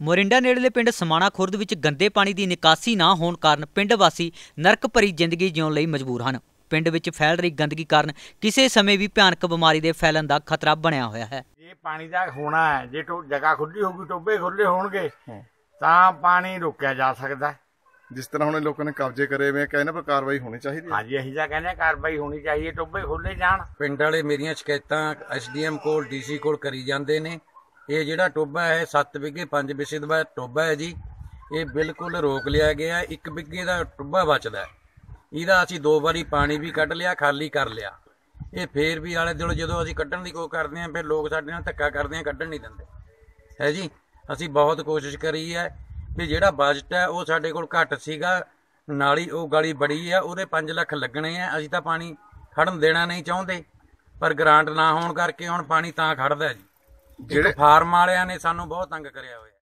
ਮੋਰਿੰਡਾ ਨੇੜਲੇ ਪਿੰਡ ਸਮਾਣਾ ਖੁਰਦ ਵਿੱਚ ਗੰਦੇ ਪਾਣੀ ਦੀ ਨਿਕਾਸੀ ਨਾ ਹੋਣ ਕਾਰਨ ਪਿੰਡ ਵਾਸੀ ਨਰਕ ਭਰੀ ਜ਼ਿੰਦਗੀ ਜਿਉਣ ਲਈ ਮਜਬੂਰ ਹਨ। ਪਿੰਡ ਵਿੱਚ ਫੈਲ ਰਹੀ ਗੰਦਗੀ ਕਾਰਨ ਕਿਸੇ ਸਮੇਂ ਵੀ ਭਿਆਨਕ ਬਿਮਾਰੀ ਦੇ ਫੈਲਣ ਦਾ ਖਤਰਾ ਬਣਿਆ ਹੋਇਆ ਹੈ। ਇਹ ਪਾਣੀ ਦਾ ਹੋਣਾ ਹੈ ਜੇ ਟੋ ਜਗ੍ਹਾ ਖੁੱਲੀ ਹੋਊਗੀ ਟੋਬੇ ਖੁੱਲੇ ਹੋਣਗੇ ਤਾਂ ਪਾਣੀ ਰੋਕਿਆ ਜਾ ਸਕਦਾ ਹੈ। ਜਿਸ ਤਰ੍ਹਾਂ ਹੁਣ ਇਹ ਲੋਕਾਂ ਨੇ ਕਬਜ਼ੇ ਕਰੇ ਹੋਏ ਆ ਕਹਿੰਦੇ ਪਰ ਕਾਰਵਾਈ ਹੋਣੀ ਚਾਹੀਦੀ ਹੈ। ਹਾਂਜੀ ਅਸੀਂ ਤਾਂ ਕਹਿੰਦੇ ਹਾਂ ਕਾਰਵਾਈ ਹੋਣੀ ਚਾਹੀਏ ਟੋਬੇ ਖੁੱਲੇ ਜਾਣ। ਪਿੰਡ ਵਾਲੇ ਮੇਰੀਆਂ ਸ਼ਿਕਾਇਤਾਂ ਐਸਡੀਐਮ ਕੋਲ ਡੀਸੀ ਕੋਲ ਕਰੀ ਜਾਂਦੇ ਨੇ। ਇਹ ਜਿਹੜਾ ਟੋਬਾ ਹੈ 7 ਵਿਗੇ 5 ਵਿਸੇ ਦਾ ਟੋਬਾ ਹੈ ਜੀ, ਇਹ ਬਿਲਕੁਲ ਰੋਕ ਲਿਆ ਗਿਆ ਹੈ। ਇੱਕ ਵਿਗੇ ਦਾ ਟੋਬਾ ਬਚਦਾ ਇਹਦਾ ਅਸੀਂ ਦੋ ਵਾਰੀ ਪਾਣੀ ਵੀ ਕੱਢ ਲਿਆ, ਖਾਲੀ ਕਰ ਲਿਆ। ਇਹ ਫੇਰ ਵੀ ਆਲੇ ਦੁਆਲੇ ਜਦੋਂ ਅਸੀਂ ਕੱਢਣ ਦੀ ਕੋਸ਼ਿਸ਼ ਕਰਦੇ ਹਾਂ, ਫਿਰ ਲੋਕ ਸਾਡੇ ਨਾਲ ਧੱਕਾ ਕਰਦੇ ਆ ਕੱਢਣ ਨਹੀਂ ਦਿੰਦੇ। ਹੈ ਜੀ? ਅਸੀਂ ਬਹੁਤ ਕੋਸ਼ਿਸ਼ ਕਰੀ ਹੈ ਵੀ ਜਿਹੜਾ ਬਜਟ ਹੈ, ਉਹ ਸਾਡੇ ਕੋਲ ਘੱਟ ਸੀਗਾ। ਨਾਲੀ ਉਹ ਗਾਲੀ ਬੜੀ ਆ, ਉਹਦੇ 5 ਲੱਖ ਲੱਗਣੇ ਆ। ਅਸੀਂ ਤਾਂ ਪਾਣੀ ਖੜਨ ਦੇਣਾ ਨਹੀਂ ਚਾਹੁੰਦੇ, ਪਰ ਗ੍ਰਾਂਟ ਨਾ ਹੋਣ ਕਰਕੇ ਹੁਣ ਪਾਣੀ ਤਾਂ ਖੜਦਾ ਜੀ। ਜਿਹੜੇ ਫਾਰਮ ਵਾਲਿਆਂ ਨੇ ਸਾਨੂੰ ਬਹੁਤ ਤੰਗ ਕਰਿਆ ਹੋਇਆ।